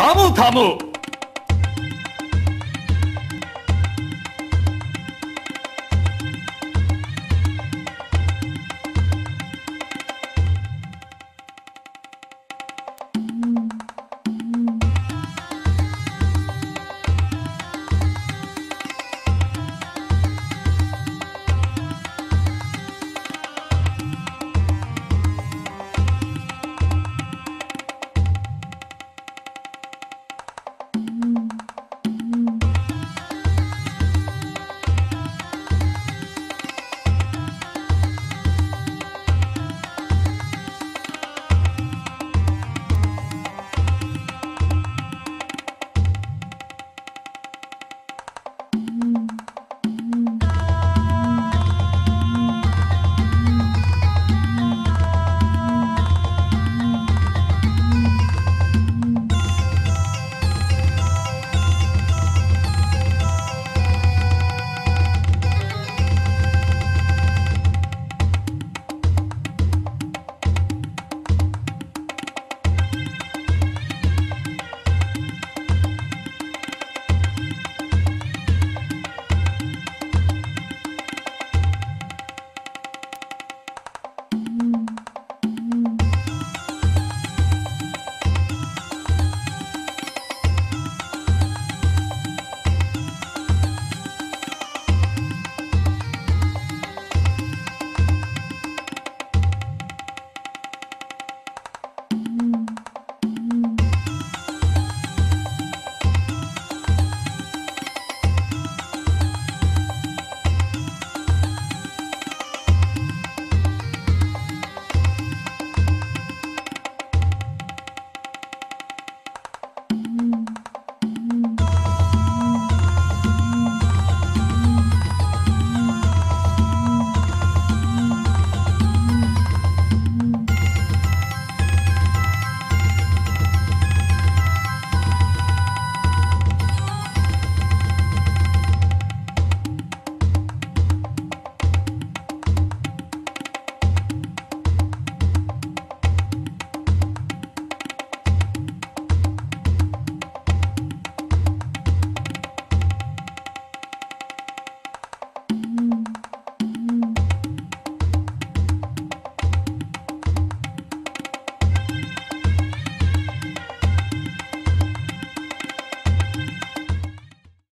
Tamı tamı